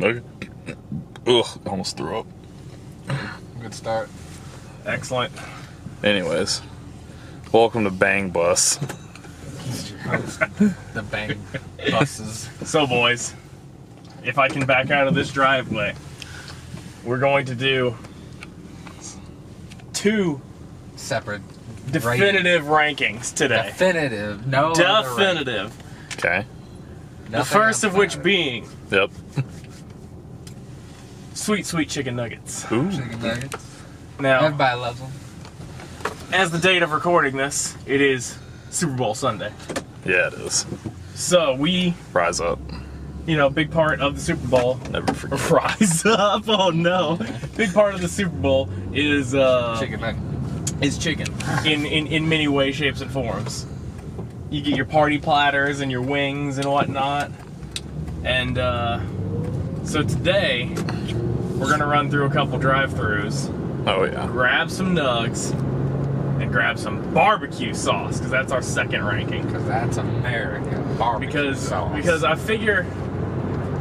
Okay. Ugh, almost threw up. Good start. Excellent. Anyways, welcome to Bang Bus. The bang buses. So, boys, if I can back out of this driveway, we're going to do two Separate. definitive rankings today. Definitive. No. Definitive. Okay. The Nothing first else of which being Yep. Sweet, sweet chicken nuggets. Ooh. Chicken nuggets. Now, Everybody loves them. as the date of recording this, it is Super Bowl Sunday. Yeah, it is. So we, Rise up. you know, big part of the Super Bowl. Never forget. Rise up! Oh no! Big part of the Super Bowl is uh, Chicken nugget. is chicken in, in in many ways, shapes, and forms. You get your party platters and your wings and whatnot, and uh, so today we're gonna run through a couple drive-throughs, Oh yeah. grab some nugs, and grab some barbecue sauce because that's our second ranking. Because that's American barbecue Because sauce. because I figure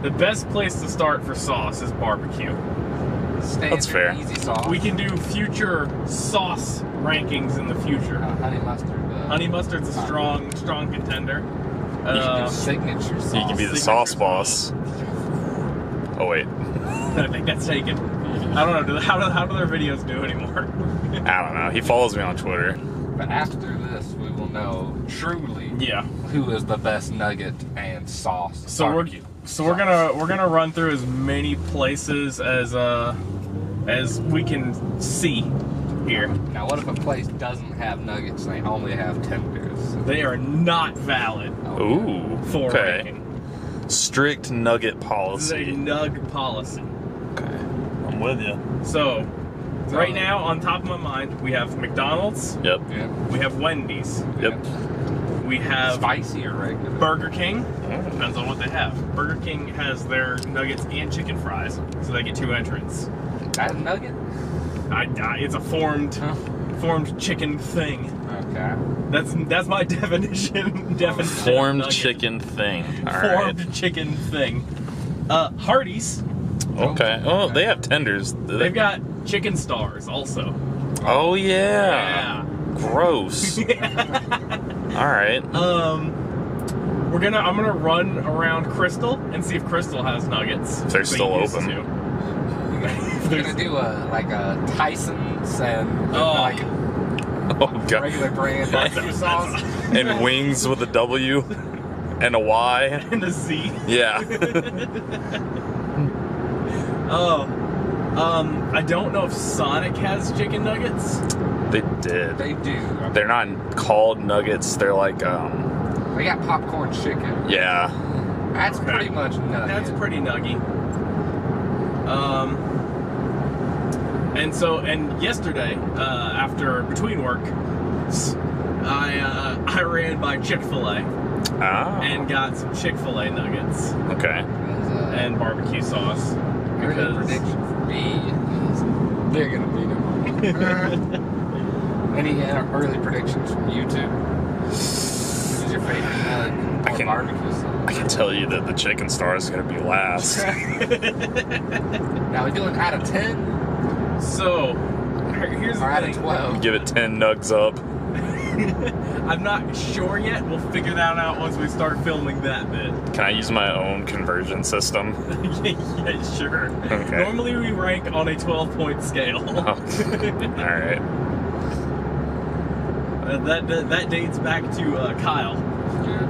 the best place to start for sauce is barbecue. Standard, That's fair. Easy sauce. We can do future sauce rankings in the future. Uh, honey mustard. Uh, Honey mustard's a strong, strong contender. You can Uh, do signature sauce. You can be the Signature sauce boss. Oh wait. I think that's taken. I don't know. Do, how, do, how do their videos do anymore? I don't know. He follows me on Twitter. But after this, we will know truly yeah. who is the best nugget and sauce. So we're barbecue. so we're gonna we're gonna run through as many places as uh as we can see here. Now, what if a place doesn't have nuggets and they only have tenders? They are not valid Ooh. for Okay. ranking. Strict nugget This is a policy. nug policy. Okay. I'm with you. So right now, on top of my mind, we have McDonald's, Yep. Yeah. we have Wendy's, Yep. we have Spicy or regular? Burger King. Mm. Depends on what they have. Burger King has their nuggets and chicken fries, so they get two entrants. That a nugget? I, I, it's a formed, Huh. formed chicken thing. Okay. That's that's my definition. definition. of Formed nugget. chicken thing. All right. Formed chicken thing. Uh, Hardee's. Okay. Oh, they have tenders. They've got chicken stars also. Oh yeah. Yeah. Gross. All right. Um, we're gonna. I'm gonna run around Krystal and see if Krystal has nuggets. They're They still used open. to. We're gonna do a like a Tyson's and Oh. like Oh god. regular brand barbecue sauce. And wings with a W and a Y. And a Z. Yeah. Oh. Um, I don't know if Sonic has chicken nuggets. they did. They do. They're not called nuggets. They're like um. They got popcorn chicken. Yeah. That's Okay. pretty much nugget. That's pretty nuggy. Um, and so, and yesterday, uh, after between work, I uh, I ran by Chick Fil A Ah. and got some Chick Fil A nuggets okay. Uh, and barbecue sauce. Early because- prediction for me is they're gonna beat them. Any uh, early predictions from you two? Who's your favorite nug I can- barbecue? I can tell you that the chicken star is gonna be last. now we're doing out of ten So, here's or the out of twelve. Give it ten nugs up. I'm not sure yet. We'll figure that out once we start filming that bit. Can I use my own conversion system? yeah, sure. Okay. Normally we rank on a 12 point scale. Oh. All right. Uh, that, that that dates back to uh, Kyle.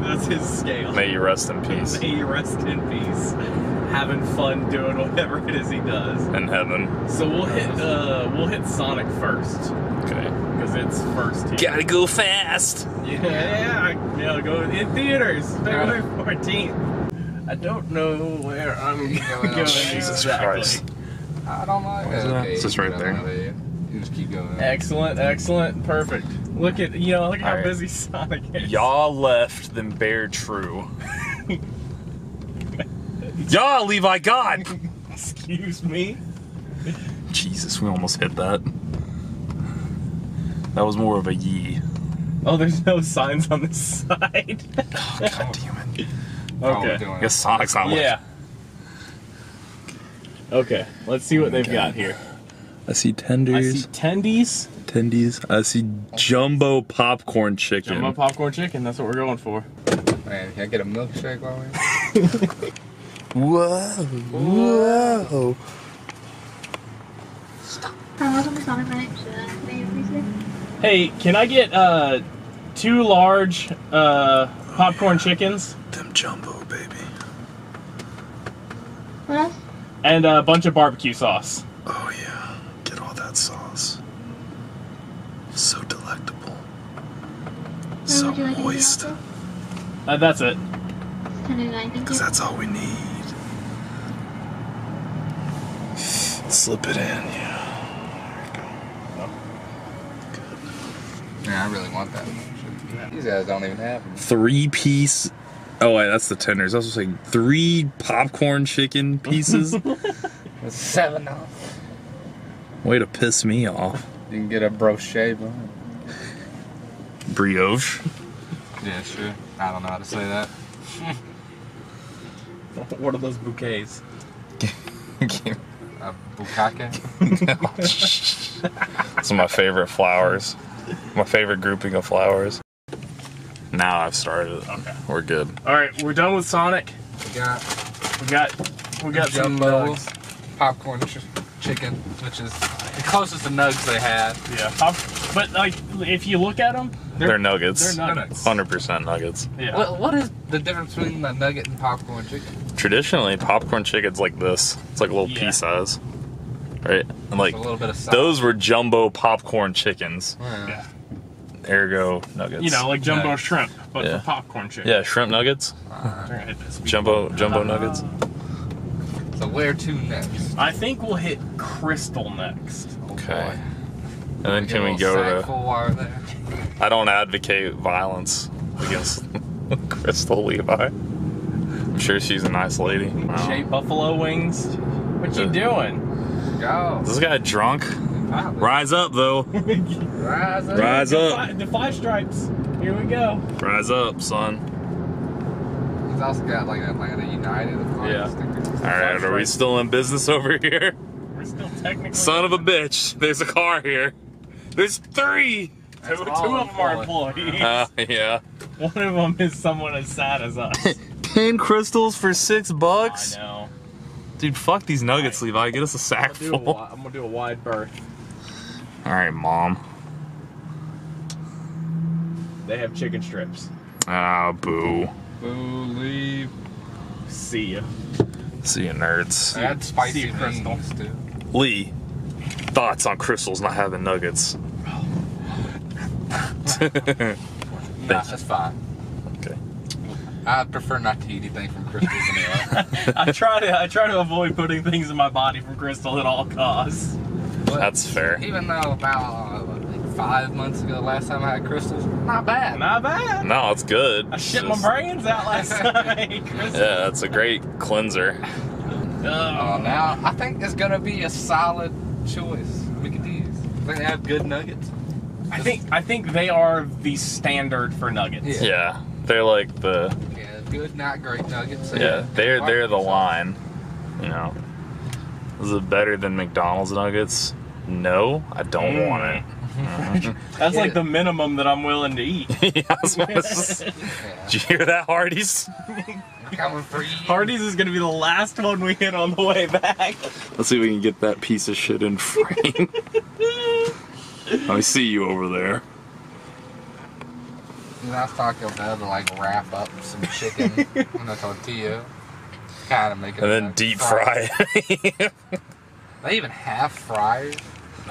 That's his scale. May you rest in peace May you rest in peace, having fun doing whatever it is he does. in heaven. So we'll hit uh, we'll hit Sonic first Okay. Because it's first here. Gotta go fast. Yeah, yeah, yeah. Go in theaters February 14th. I don't know where I'm going. going Jesus exactly. Christ. I don't know. What is that? It's just right there. You just keep going. Excellent, excellent, perfect. Look at you know look at how Alright. busy Sonic is. Y'all left, then bear true. Y'all, Levi God! Excuse me. Jesus, we almost hit that. That was more of a yee. Oh, there's no signs on this side. Oh, God damn it. Oh, okay. doing I guess Sonic's not Yeah. Okay, let's see oh what they've got here. I see tenders. I see tendies, tendies. I see jumbo popcorn chicken. jumbo popcorn chicken. That's what we're going for. Man, can I get a milkshake while we're Whoa, whoa. How long was on my next May you please? Hey, can I get uh two large uh popcorn chickens Them jumbo, baby. What else? and a bunch of barbecue sauce? Oh yeah, get all that sauce. So delectable. Or So like moist. Uh, that's it. Ten ninety nine, thank Cause that's all we need. Slip it in, yeah. Yeah, I really want that. These guys don't even have them. Three piece. Oh wait, that's the tenders. I was saying three popcorn chicken pieces. Seven dollars. Way to piss me off. You can get a brochet bun. Brioche. Yeah, sure. I don't know how to say that. What are those bouquets? A bukake. of my favorite flowers. My favorite grouping of flowers. Now I've started. Okay. We're good. All right, we're done with Sonic. We got We got we got some jumbo nugs. popcorn ch- chicken, which is the closest to nugs they had. Yeah, pop, but like if you look at them, They're, they're nuggets. they're nuggets. 100% nuggets. Yeah. What, what is the difference between a nugget and popcorn chicken? Traditionally, popcorn chicken's like this. It's like a little Yeah. pea size. Right? And like, a little bit of sauce. those were jumbo popcorn chickens. Oh, yeah. Yeah. Ergo nuggets. You know, like jumbo Nuggets. shrimp, but Yeah. for popcorn chicken. Yeah, shrimp nuggets. Uh-huh. They're gonna hit this week. Jumbo jumbo nuggets. So where to next? I think we'll hit Krystal next. Oh, Okay. boy. And then can we go sack to? full while there. I don't advocate violence against Krystal Levi. I'm sure she's a nice lady. Wow. Shea buffalo wings. What you doing? Go. Is this guy drunk? Probably. Rise up, though. Rise up. Rise up. Defy, defy stripes. Here we go. Rise up, son. He's also got like Atlanta United. Yeah. stickers. All right, are we still in business over here? We're still technically. Son of a bitch. There's a car here. There's three. Two, two of them are employed. employees. Uh, yeah. One of them is someone as sad as us. Ten Krystals for six bucks? I know. Dude, fuck these nuggets, Levi. Get us a sack I'm gonna, do a, full. wi- I'm gonna do a wide berth. All right, mom. They have chicken strips. Ah, boo. Believe. See ya. See you, nerds. I had spicy See you, Krystal. wings too. Lee, thoughts on Krystals not having nuggets? Nah, that's fine. Okay. I prefer not to eat anything from Krystals anyway. I try to I try to avoid putting things in my body from Krystal at all costs. But That's fair. Even though about uh, like five months ago, last time I had Krystals, not bad. Not bad. No, it's good. I shit Just- my brains out last night. Krystal. Yeah, it's a great cleanser. Uh, Oh, now I think it's gonna be a solid choice. We could use. I think they have good nuggets. I think I think they are the standard for nuggets. Yeah. Yeah, they're like the Yeah, good, not great nuggets. So yeah, they're they're the sauce. line. You know, is it better than McDonald's nuggets? No, I don't Mm. want it. That's like the minimum that I'm willing to eat. yeah, I was to s- Yeah. Did you hear that, Hardee's? Coming for you. Hardee's is gonna be the last one we hit on the way back. Let's see if we can get that piece of shit in frame. I see you over there. You know, I was Taco Bell to like wrap up some chicken in a tortilla. Kind of make it. And then deep fry it. They even have fryers.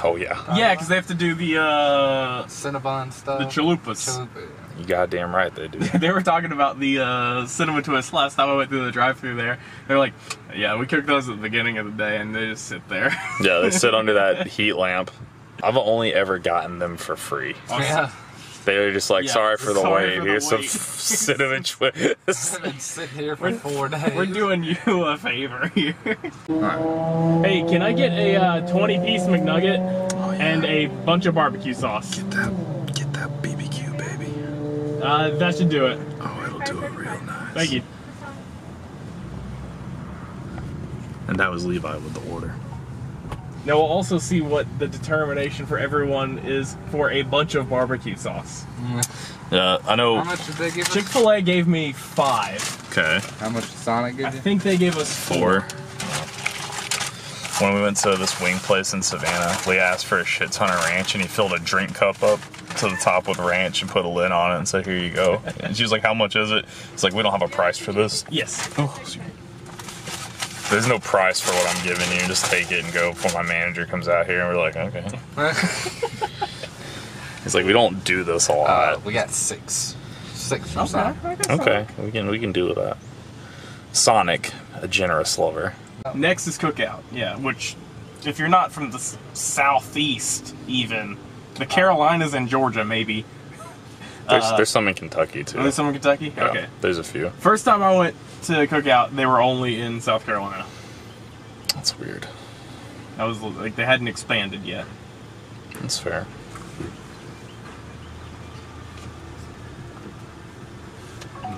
oh yeah. Yeah, because they have to do the uh Cinnabon stuff. the chalupas. Chalupa. You goddamn right they do. they were talking about the uh, cinnamon twist last time I went through the drive-through there. They're like, "Yeah, we cook those at the beginning of the day, and they just sit there." Yeah, they sit under that heat lamp. I've only ever gotten them for free. Oh yeah. They're just like, Yeah, sorry for the sorry wait. for the Here's some cinnamon twist. I've been sitting here for four days. We're doing you a favor here. Hey, can I get a uh, 20-piece McNugget and a bunch of barbecue sauce? Get that, get that BBQ, baby. Uh, that should do it. Oh, it'll do it real nice. Thank you. And that was Levi with the order. Now we'll also see what the determination for everyone is for a bunch of barbecue sauce. Mm. Yeah, I know. How much did they give us? Chick Fil A gave me five. Okay, How much did Sonic I give you? think they gave us four. four. When we went to this wing place in Savannah, Lee asked for a shit ton of ranch, and he filled a drink cup up to the top with ranch and put a lid on it and said, "Here you go." And she was like, "How much is it?" It's like, "We don't have a price for this." Yes. Oh, excuse me. There's no price for what I'm giving you. Just take it and go before my manager comes out here. And we're like, okay. He's like, we don't do this a uh, lot. we got six. Six from Sonic. okay, we can we can do that. Sonic, a generous lover. Next is cookout. Yeah, which, if you're not from the s- southeast, even the Carolinas and Georgia, maybe. There's Uh, there's some in Kentucky too. Are there some in Kentucky? Yeah, Okay. there's a few. First time I went to cookout, they were only in South Carolina. That's weird. That was like, they hadn't expanded yet. That's fair.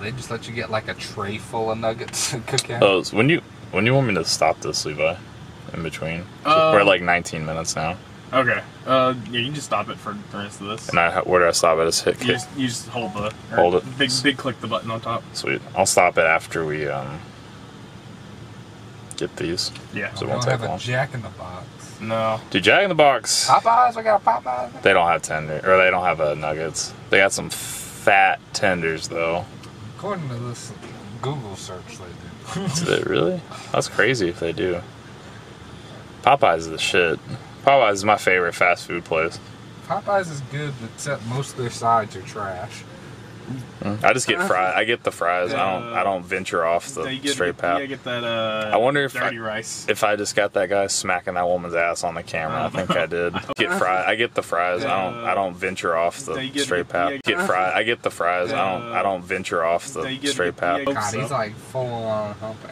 They just let you get like a tray full of nuggets and cook out. Oh, so when you when you want me to stop this, Levi, in between, Uh, we're at like 19 minutes now, Okay. Uh, yeah, you can just stop it for the rest of this. and I where do I stop? it? just hit You just, you just hold the Hold it. Big big click the button on top. Sweet. I'll stop it after we um get these. Yeah. So it we won't don't take have a long. Jack in the Box. No. Dude, Jack in the Box. Popeyes, we got a Popeyes. They don't have tender, or they don't have uh, nuggets. They got some fat tenders though. According to this Google search, they do. Is it really? That's crazy if they do. Popeyes is the shit. Popeyes is my favorite fast food place. Popeyes is good, except most of their sides are trash. I just get fries. I get the fries. I don't. I don't venture off the get, straight Yeah, get that. Uh, I wonder if dirty I- rice. If I just got that guy smacking that woman's ass on the camera, I think I did. Get fries. I get the fries. I don't. I don't venture off the get- straight path. yeah, Get fries. I get the fries. I don't. I don't venture off the get- straight path. God, so. he's like full on humping.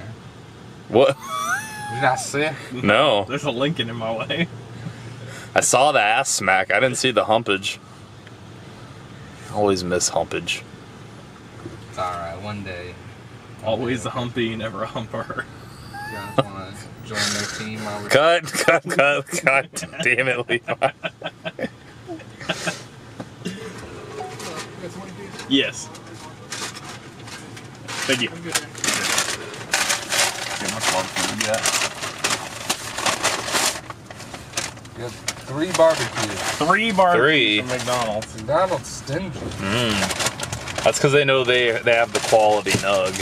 What? Did you not see? it? No. There's a Lincoln in my way. I saw the ass smack. I didn't see the humpage. Always miss humpage. It's alright, one day. Always a humpy, never a humper. You guys want to join their team? I'll Cut, cut, cut, cut. Damn it, Levi. Yes. Thank you. Get three barbecues. Three bars Three. from McDonald's. McDonald's stingy. Mm. That's because they know they they have the quality nug.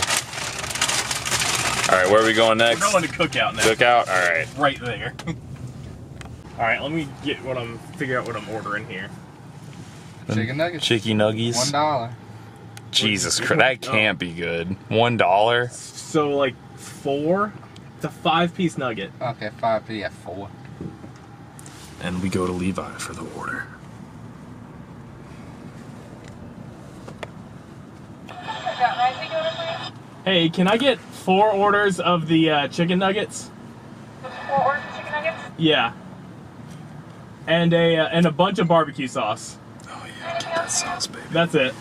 All right, where are we going We're next? going to cookout now. Cookout. All right. Right there. All right, let me get what I'm figure out what I'm ordering here. Chicken nuggets. Chicky nuggies. One dollar. Jesus Christ, that can't be good. One dollar. So like four. It's a five piece nugget. Okay, five P. Yeah, four. And we go to Levi for the order. Hey, can I get four orders of the uh, chicken nuggets? Four orders of chicken nuggets? Yeah. And a uh, and a bunch of barbecue sauce. Oh yeah, get that sauce, baby. That's it.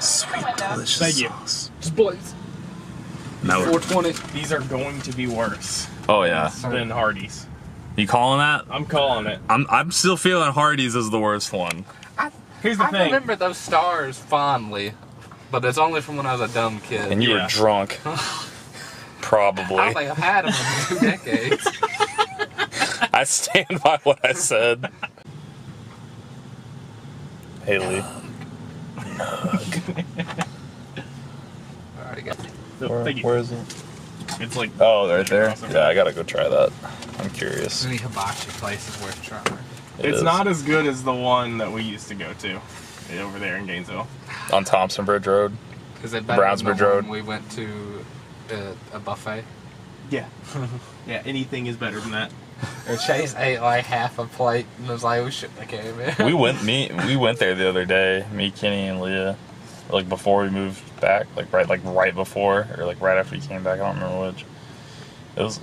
Sweet, delicious Thank you. sauce. Just blaze. Now Four. These are going to be worse oh yeah, than Hardee's. You calling that? I'm calling it. I'm I'm still feeling Hardee's is the worst one. Here's the thing. I thing. remember those stars fondly, but it's only from when I was a dumb kid. And you Yeah. were drunk. Probably. don't I've had them in two decades. I stand by what I said. Haley. I already got So, thank where is it? It's like Oh, right there. Yeah, I gotta go try that. I'm curious. any hibachi place is worth trying. It it's is. not as good as the one that we used to go to over there in Gainesville. on Thompson Bridge Road. Is it better than Brownsbridge the Road. one we went to uh, a buffet? Yeah. yeah, anything is better than that. And Chase ate like half a plate and was like, "We shouldn't have came in." We went me we went there the other day. Me, Kenny, and Leah. Like before we moved back, like right like right before or like right after we came back. I don't remember which. It was.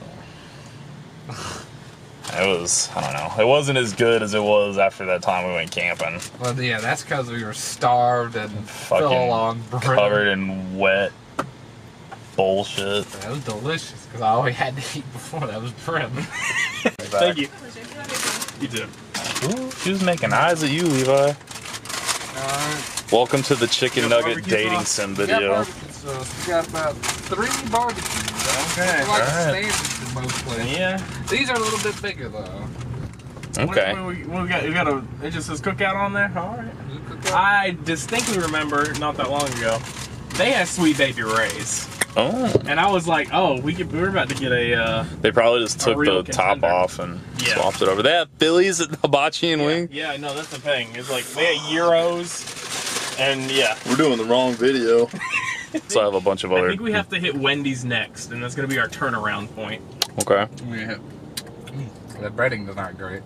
It was I don't know. It wasn't as good as it was after that time we went camping. Well, yeah, that's because we were starved and Fucking fell along bread. covered in wet bullshit. That was delicious because all we had to eat before that was bread. Thank you. You did. Ooh, she was making eyes at you, Levi. Alright. Welcome to the chicken nugget dating sauce? sim We got video. barbecue sauce. We got about three barbecues. Okay. Like Alright. standards in most places. Yeah. These are a little bit bigger though. Okay. What, what, we, what we got? We got a. It just says cookout on there. All right. You cook that? I distinctly remember not that long ago, they had Sweet Baby Ray's, Oh, and I was like, oh, we could, we were about to get a. Uh, they probably just took real the top off and Yeah. swapped it over. They have Phillies at hibachi and yeah, wing. yeah, no, that's the thing. It's like they had euros, and yeah. We're doing the wrong video. so I have a bunch of other. I think we have to hit Wendy's next, and that's gonna be our turnaround point. Okay. Yeah. The breading was not great.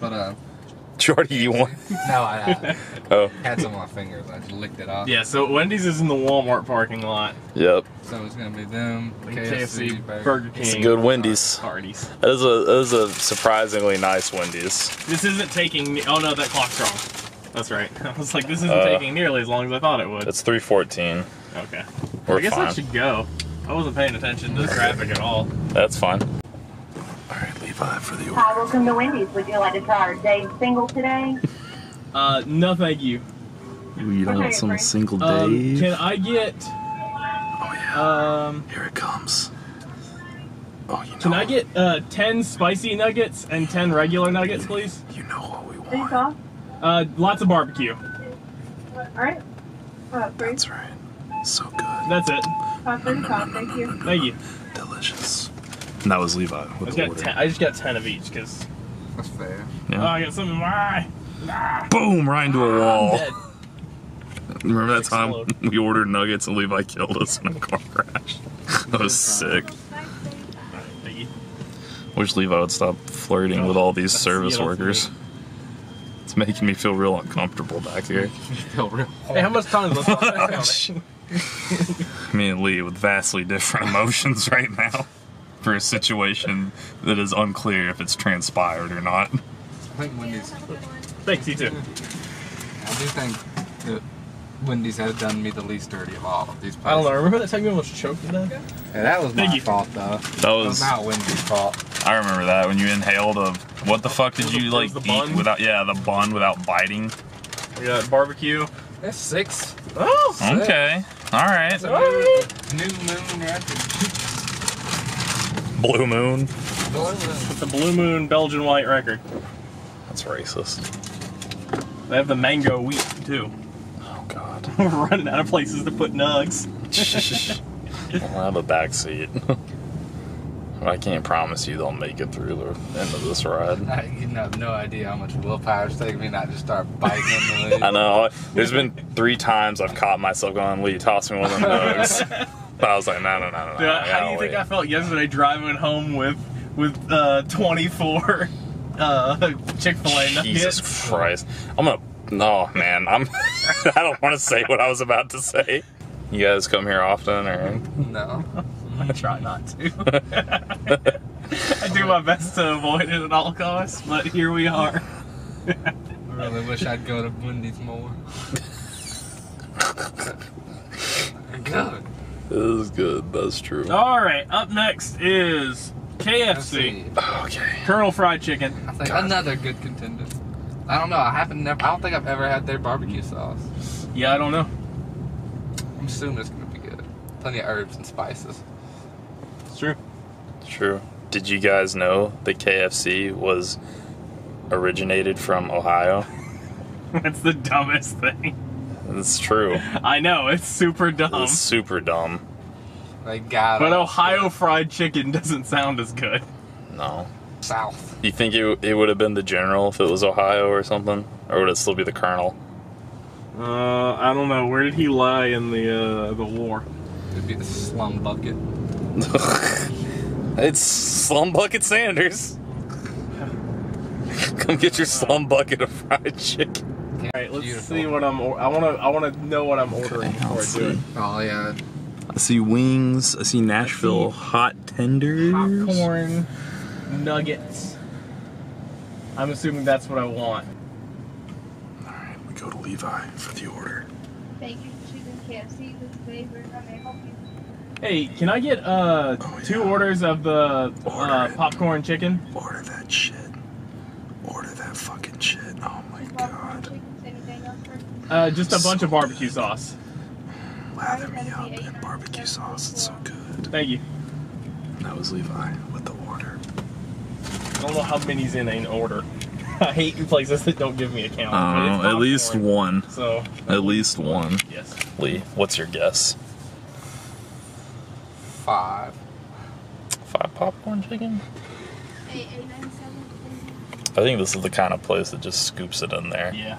But uh Jordy, you want? no I, I Oh, had some on my fingers. I just licked it off. Yeah, so Wendy's is in the Walmart parking lot. yep. So it's gonna be them, KFC, KFC, Burger. Burger King. It's a good Wendy's. Parties. That is a that is a surprisingly nice Wendy's. This isn't taking. Oh no, that clock's wrong. That's right. I was like, this isn't Uh, taking nearly as long as I thought it would. It's three fourteen. Okay. We're I guess I should go. I wasn't paying attention to the traffic at all. That's fine. All right, Levi for the order. Hi, welcome to Wendy's. Would you like to try our day single today? Uh, no, thank you. You don't want some single Um, can I get? Oh yeah. Um, Here it comes. Oh, you know. can I get uh ten spicy nuggets and ten regular nuggets, please? You know what we Three sauce? Uh, lots of barbecue. All right. Uh, three. That's right. So good. That's it. Five thirty-five. Thank you. Thank you. Delicious. And that was Levi I with just the got order. ten. I just got ten of each because That's fair. oh, I got some in my. Ah, Boom! Right into a wall. I'm dead. Remember that time we ordered nuggets and Levi killed us in a car crash? that was sick. Thank you. Wish Levi would stop flirting with all these service you know, workers. It's making me feel real uncomfortable back here. Feel real. Hey, how much time is left? Me and Lee with vastly different emotions right now for a situation that is unclear if it's transpired or not. I think Wendy's. Thanks, you too. I do think that Wendy's has done me the least dirty of all of these places. I don't know. Remember that time you almost choked to death? Yeah, that was Thank my you. fault though. That That was was not Wendy's fault. I remember that when you inhaled a what the fuck did you like eat bun? without yeah the bun without biting? We got barbecue. That's six. Oh, Okay, all right. That's a Alright. new, new moon record. Blue Moon. it's a Blue Moon Belgian white record. That's racist. They have the mango wheat too. Oh God. We're running out of places to put nugs. I'll have a back seat. I can't promise you they'll make it through the end of this ride. I, you have no idea how much willpower it's taking me not to start biting in the lead. I know. There's been three times I've caught myself going, Lee, toss me one of them nugs. But I was like, no, no, no, no. no. Dude, I how do gotta you think. I felt yesterday driving home with with uh, 24 uh, Chick Fil A nuggets? Jesus Christ. I'm gonna. No, man. I'm. I don't want to say what I was about to say. You guys come here often, or No. I try not to. I do my best to avoid it at all costs, but here we are. I really wish I'd go to Wendy's more. Good. this is good. That's true. All right, up next is KFC, Okay. Colonel Fried Chicken. I think God. another good contender. I don't know. I haven't never. I don't think I've ever had their barbecue sauce. Yeah, I don't know. I'm assuming it's gonna be good. Plenty of herbs and spices. It's true. True. Did you guys know that KFC was originated from Ohio? That's the dumbest thing. It's true. I know it's super dumb, It's super dumb. They got but us Ohio Fried Chicken doesn't sound as good. No. south. You think it, it would have been the General if it was Ohio or something? Or would it still be the Colonel? Uh, I don't know. Where did he lie in the uh, the war? It'd be the slum bucket. it's Slum Bucket Sanders. Come get your slum bucket of fried chicken. All right, let's Beautiful. see what I'm. Or- I want to. I want to know what I'm ordering before I do it. Oh yeah. I see wings. I see Nashville hot tenders. Popcorn, nuggets. I'm assuming that's what I want. All right, we go to Levi for the order. Thank Bacon, chicken, KFC, this flavor. How may I help you? Hey, can I get uh Oh, two yeah. orders of the Order uh, popcorn chicken? Order that shit. Order that fucking shit. Oh my god. Anything else Uh, just a bunch of barbecue sauce. Lather me up in barbecue sauce. It's so good. Thank you. That was Levi with the order. I don't know how many's in an order. I hate places that don't give me a count. I but don't it's know, at least one. So At least one. yes. Lee, what's your guess? Five. Five popcorn chicken? Eight, eight, nine, seven. I think this is the kind of place that just scoops it in there. Yeah.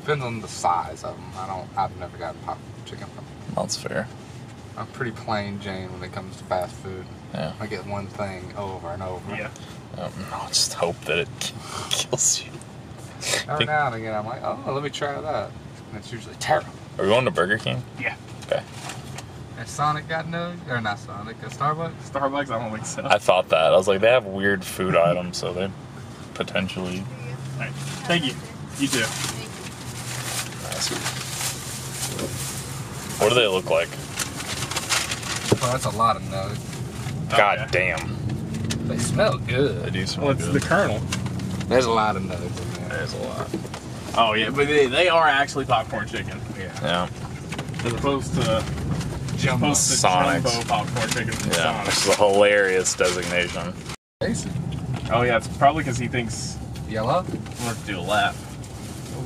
Depends on the size of them. I don't. I've never gotten popcorn chicken. from That's fair. I'm pretty plain Jane when it comes to fast food. Yeah. I get one thing over and over. Yeah. Um, I'll just hope that it kills you. Every now and again, I'm like, oh, let me try that. And it's usually terrible. Are we going to Burger King? Yeah. Okay. Has Sonic got no, or not Sonic, a Starbucks? Starbucks, I don't think so. I thought that. I was like, they have weird food items, so they potentially. Alright. Thank you. You too. What do they look like? Oh, that's a lot of nugs. God yeah. damn. They smell good. They good. do smell Well, it's good. the Colonel. There's a lot of nugs in there. There's a lot. Oh yeah, but they, they are actually popcorn chicken, Yeah. Yeah. as opposed to Jumbo. opposed Sonics. jumbo popcorn chicken from Yeah. Which is a hilarious designation. Oh yeah, it's probably because he thinks Yellow? we're gonna do a lap.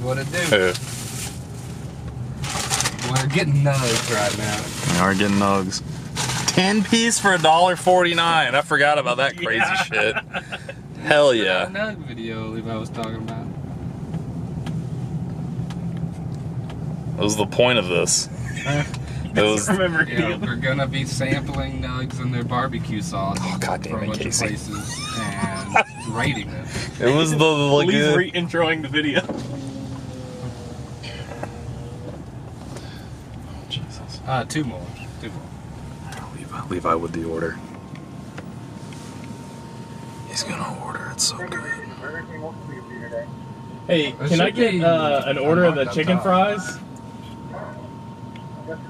What it do? Who? We're getting nugs right now. We are getting nugs. Ten piece for a dollar forty nine. I forgot about that crazy Yeah. shit. Hell That yeah. nug video Levi was talking about. That was the point of this. It was. remember Yeah, the- we're gonna be sampling nugs and their barbecue sauce Oh, God damn it, bunch Casey. places and rating them. It was the like. Lee's re-introing the video. Jesus. Uh, two more. Two more. Levi, Levi with the order. He's gonna order it so good. Hey, can I get uh, an order of the chicken fries?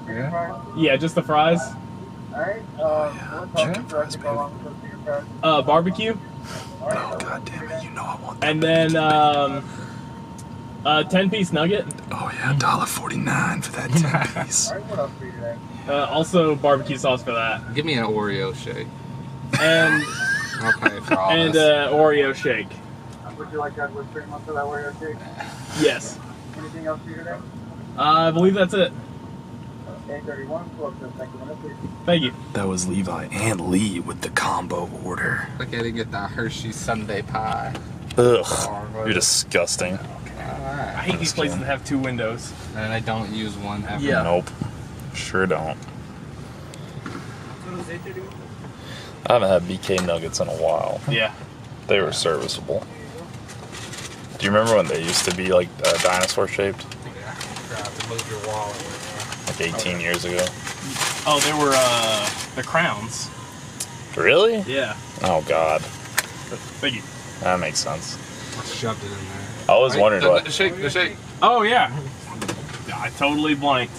Yeah. Yeah, just the fries. Alright, yeah. Chicken fries, baby. Uh, barbecue, Oh god damn it! You know I want that. and then um, a ten-piece nugget. Oh yeah, dollar forty nine for that ten piece. Alright, what else for you today? Uh, also barbecue sauce for that, Give me an Oreo shake. and I'll pay for all and this. uh, Oreo shake. Would you like that with cream on for that Oreo cake? Yes, Anything else for you today? uh, I believe that's it. 831, close to thank you, please. Thank you. That was Levi and Lee with the combo order. Look at it get that Hershey Sundae pie. Ugh, you're disgusting. I Alright. hate these places that have two windows. And I don't use one ever. Yeah. Nope, sure don't. I haven't had BK nuggets in a while. Yeah. They were serviceable. Do you remember when they used to be like uh, dinosaur shaped, Yeah. Forgot to move your wallet. Like 18 years ago? Oh, they were uh, the crowns. Really? Yeah. Oh god, Thank you. that makes sense. Shoved it in there. I always Right, wondered the, what. the shake, the shake. Oh yeah. I totally blanked.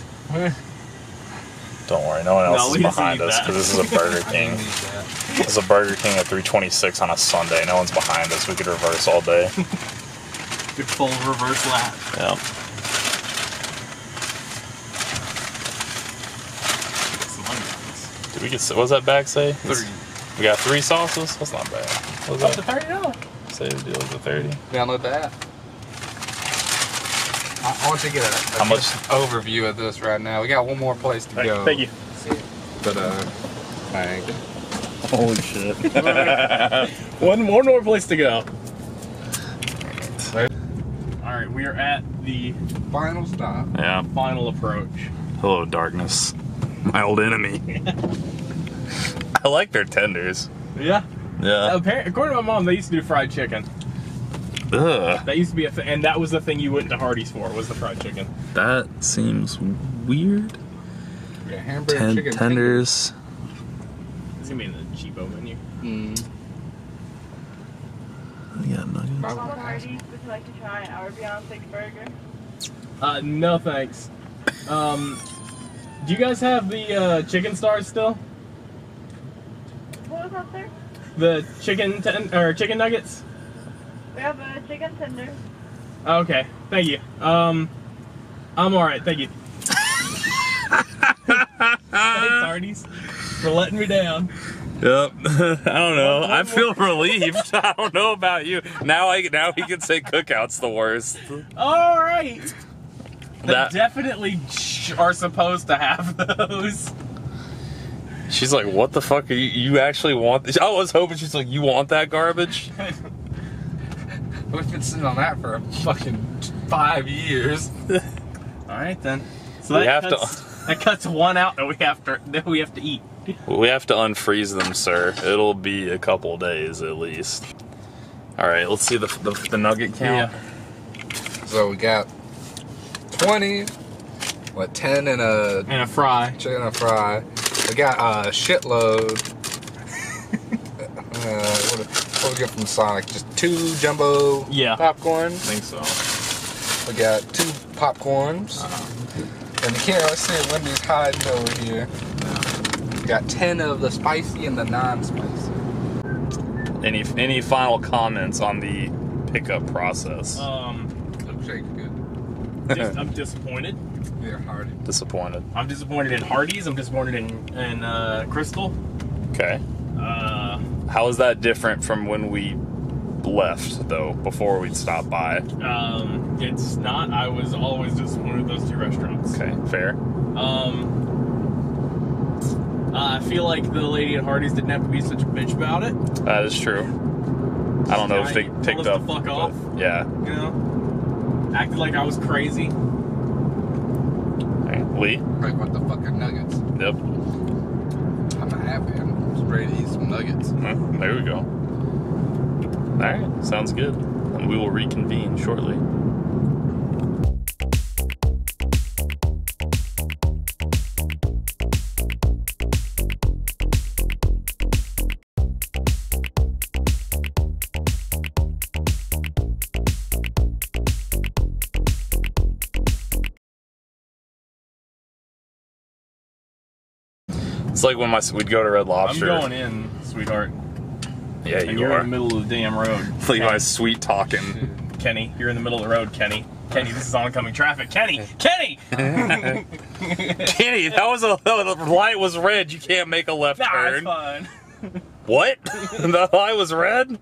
Don't worry, no one else No, is behind us because this is a Burger King. need that. This is a Burger King at 326 on a Sunday. No one's behind us. We could reverse all day. Good full reverse lap. Yeah. Some onions. Did we get? What does that bag say? Three. We got three sauces. That's not bad. What's was Up to thirty dollars. Save the deal was a 30. Download the app. I, I want you to get a, a How much- overview of this right now. We got one more place to Thank, go. thank you. But uh, thank. Holy shit. One, one more place to go. All right, we are at the Final stop. yeah. final approach. Hello, darkness. My old enemy. I like their tenders. Yeah. Yeah. Apparently, according to my mom, they used to do fried chicken. Ugh. That used to be a thing, and that was the thing you went to Hardee's for was the fried chicken. That seems weird. Yeah, got hamburger Ten- chicken tenders. This is gonna be in the cheapo menu. Mm. We got nuggets. Bye. Hardee's, would you like to try our Beyond Thickburger? Uh, no thanks. Um, Do you guys have the uh, chicken stars still? What was up there? The chicken ten- or chicken nuggets? We have a chicken tender. Okay, thank you. Um, I'm all right, thank you. Thanks, Hardee's, for letting me down. Yep. I don't know. I feel relieved. I don't know about you. Now I now he can say cookout's the worst. All right. They That definitely are supposed to have those. She's like, what the fuck are you? You actually want this? I was hoping she's like, you want that garbage? We've been sitting on that for fucking five years. All right then. So We that have to- cuts, that cuts one out that we have to that we have to eat. We have to unfreeze them, sir. It'll be a couple days at least. All right, let's see the the, the nugget count. Yeah. So we got 20, what, 10 and a And a fry. chicken and a fry. We got a shitload. uh, what, what we get from Sonic? Just two jumbo Yeah. popcorn. I think so. We got two popcorns. And you can't really see Wendy's hiding over here. We got 10 of the spicy and the non-spicy. Any any final comments on the pickup process? Um, Milkshake's good. dis- I'm disappointed. They're hearty. Disappointed. I'm disappointed in Hardee's. I'm disappointed in in uh, Krystal. Okay. Uh, How is that different from when we left though? Before we stopped by. um, it's not. I was always disappointed with those two restaurants. Okay. Fair. Um, uh, I feel like the lady at Hardee's didn't have to be such a bitch about it. That is true. I don't know if they Yeah, told picked us to up. fuck but off. Yeah. You know, acted like I was crazy. Lee. Like what the fucking nuggets. Yep. I'm not happy. I'm just ready to eat some nuggets. Well, there we go. All right. Sounds good. And we will reconvene shortly. It's like when my we'd go to Red Lobster. I'm going in, sweetheart. Yeah, And you you're are. in the middle of the damn road. Levi's sweet talking. Kenny, you're in the middle of the road, Kenny. Kenny, this is oncoming traffic. Kenny, Kenny. Kenny, that was a the light was red. You can't make a left Nah, it's turn. fine. What? the light was red?